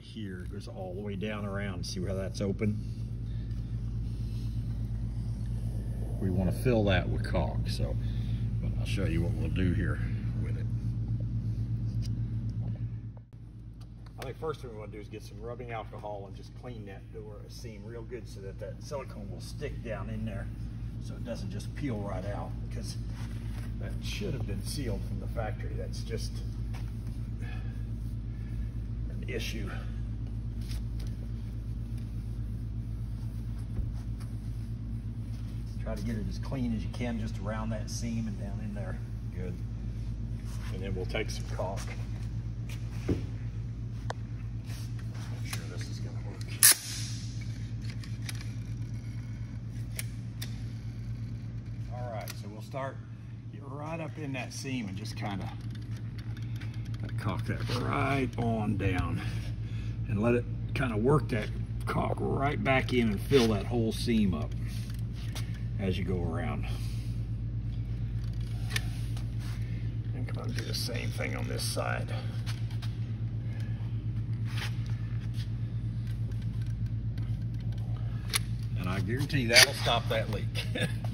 here. Goes all the way down around. See where that's open? We want to fill that with caulk. So but I'll show you what we'll do here with it. I think first thing we want to do is get some rubbing alcohol and just clean that door seam real good so that that silicone will stick down in there so it doesn't just peel right out because that should have been sealed from the factory. That's just issue. Try to get it as clean as you can just around that seam and down in there. Good. And then we'll take some caulk. Make sure this is gonna work. All right, so we'll start right up in that seam and just kind of caulk that right on down and let it kind of work that caulk right back in and fill that whole seam up as you go around. And come on, do the same thing on this side. And I guarantee that'll stop that leak.